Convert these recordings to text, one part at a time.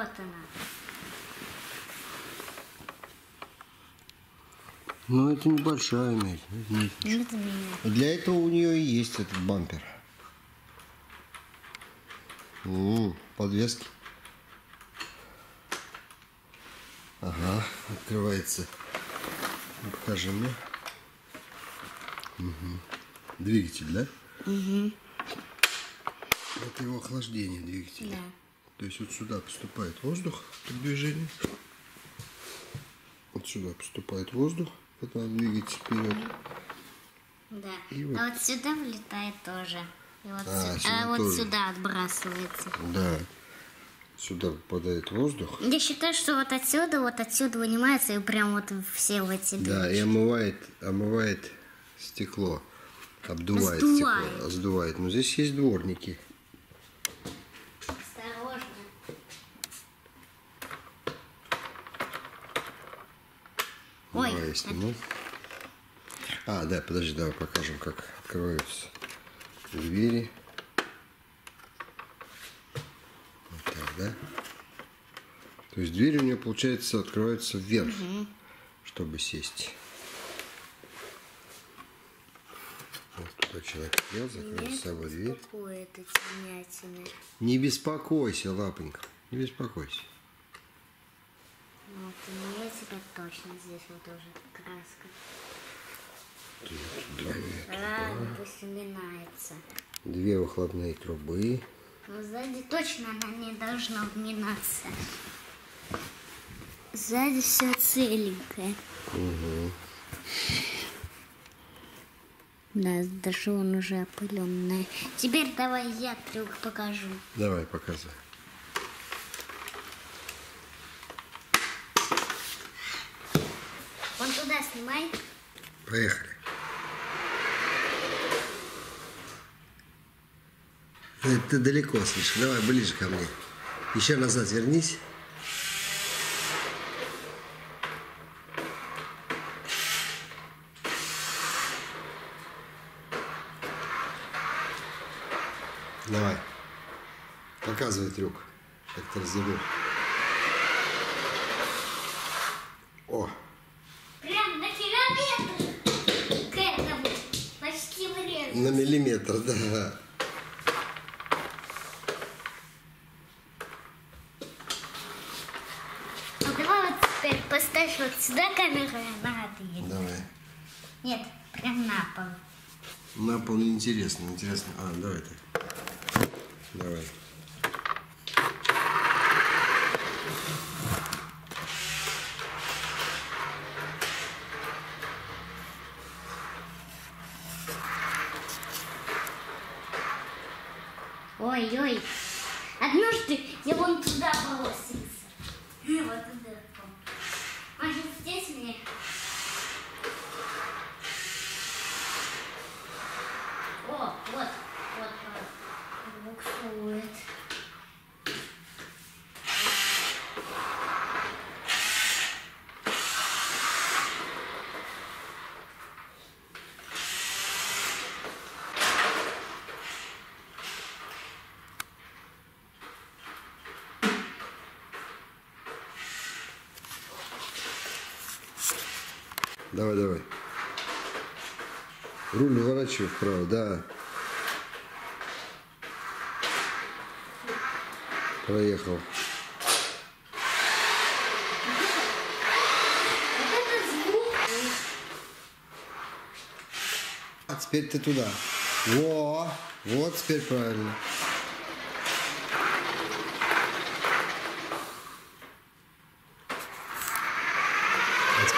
Вот она. Ну, это небольшая медь. меня. Для этого у нее и есть этот бампер. М, подвески. Ага, открывается. Покажи мне. Мгм. Двигатель, да? Угу. Это его охлаждение двигателя. Да. То есть вот сюда поступает воздух при движении. Вот сюда поступает воздух, когда он двигается вперед. Да. И вот- А вот сюда влетает тоже. И вот А, сю- сюда а вот тоже. сюда отбрасывается. Да. Сюда попадает воздух. Я считаю, что вот отсюда, вот отсюда вынимается и прям вот все в эти Да, и дырочки. омывает, омывает стекло. Обдувает Сдувает. стекло. Сдувает. Но здесь есть дворники. Ой, Давай я сниму. А, да, подожди, давай покажем, как открываются двери. Вот так, да? То есть двери у нее, получается, открываются вверх, чтобы сесть. Вот туда человек сел, закрыл с собой дверь. Не беспокойся, лапонька, не беспокойся. Ну, вот темятина точно здесь вот уже краска. Ладно, пусть уминается. Две выхлопные трубы. Но сзади точно она не должна вминаться. Сзади все целенькое. Да, даже он уже опыленный. Теперь давай я трюк покажу. Давай, показывай. Вон туда снимай. Поехали. Э, Ты далеко слишком. Давай ближе ко мне. Еще назад вернись. Давай. Показывай трюк. Как ты развернул. О, Прям на километр. К этому. Почти врезал. на миллиметр, да. Ну давай вот теперь поставь вот сюда камеру, и на отъедет. Давай. Нет, прям на пол. На пол неинтересно, интересно. А, давай ты. Давай. Ой-ой. Однажды я вон туда бросился. Ну, Вот туда. Может, здесь мне? О, вот, вот, вот. Буксует. Давай, давай. Руль выворачивай вправо, да. Проехал. А теперь ты туда. Во, вот теперь правильно.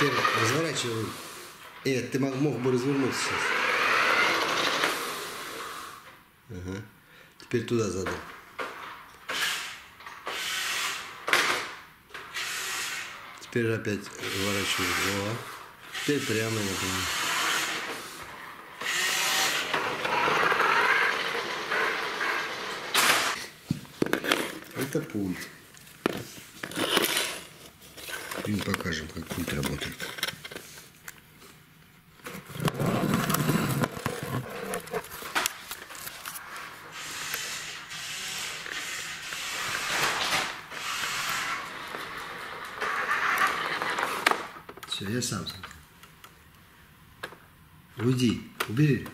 Теперь разворачивай. Э, ты мог, мог бы развернуться сейчас. Ага. Теперь туда задом. Теперь опять разворачивай. Во. Теперь прямо, например. Это пульт. Открутим, покажем, как культ работает. Все, я сам. Уйди, убери.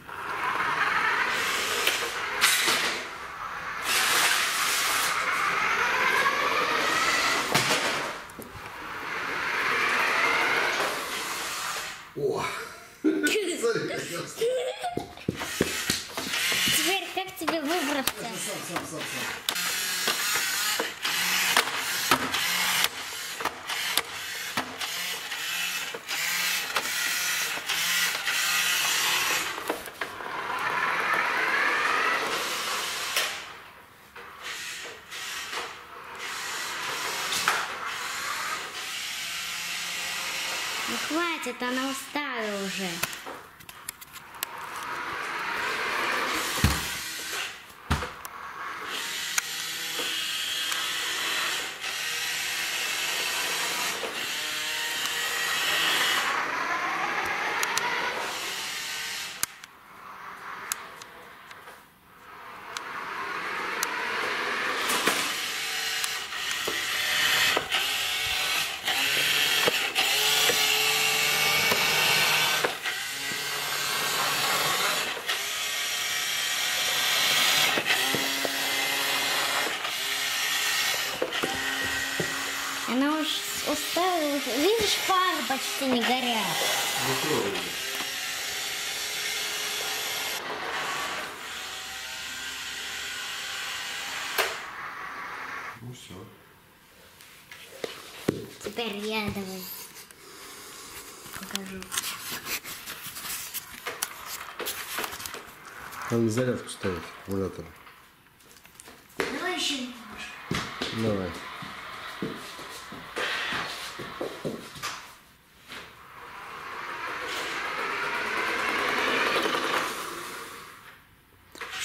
Хватит, она устала уже. Она уж устала. Видишь, фары почти не горят. Ну. Ну все. Теперь я давай покажу. Надо на зарядку ставить аккумулятор. Давай еще немножко. Давай.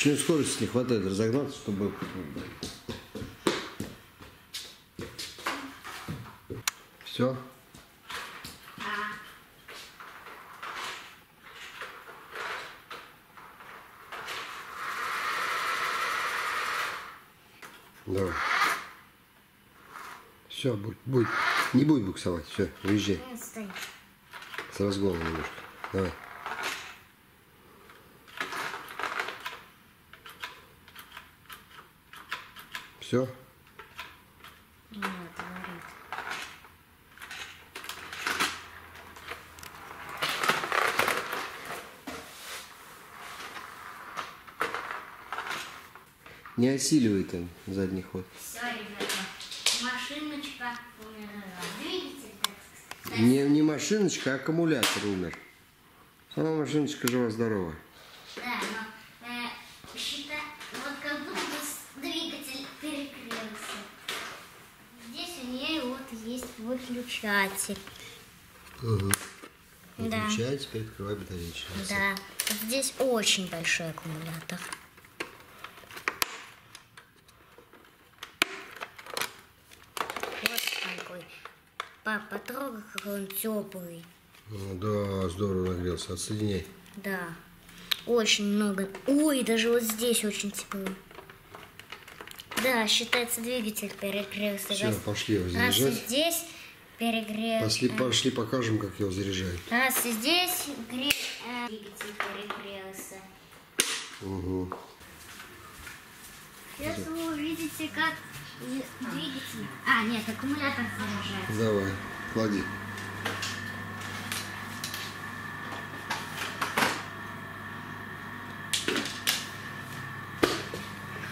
Еще скорости не хватает разогнаться, чтобы... Все? Давай. Все, будет, будет. Не будет буксовать. Все, уезжай. Ну. С разгоном немножко. Давай. Все? Вот, говорит. Не осиливай там задний ход. Все, ребята. Машиночка умерла. Двигатель, так сказать. Не, не машиночка, а аккумулятор умер. Сама машиночка жива-здорова. Да, но э, считай, вот как будто с- двигатель перекрылся. Здесь у нее выключатель. Да. Выключай, теперь открывай батареечку. Да, здесь очень большой аккумулятор. Вот какой. Пап, потрогай, какой он теплый. Ну, да, здорово нагрелся. Отсоединяй. Да, очень много. Ой, даже вот здесь очень тепло. Да, считается двигатель перегрелся. Все, пошли его заряжать. здесь перегрел. Пошли, пошли покажем, как его заряжают. Раз и здесь гре- э, двигатель перегрелся. Угу. Сейчас вы увидите, как двигатель... А, нет, аккумулятор заряжается. Давай, клади.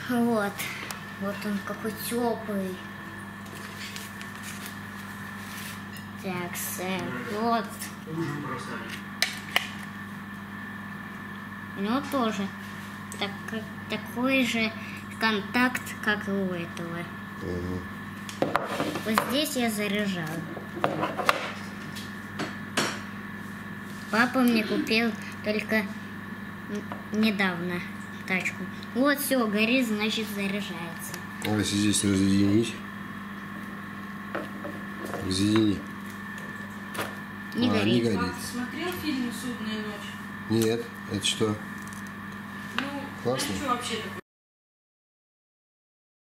Вот. Вот он какой теплый. Так, Сэм, вот. У него тоже так, такой же контакт, как и у этого. Угу. Вот здесь я заряжаю. Папа мне купил только недавно тачку. Вот все, горит, значит заряжается. А если здесь разъединить? Разъедини. Не А, горит. не горит. Смотрел фильм «Судная ночь»? Нет, это что? Ну, Классно. а что вообще такое?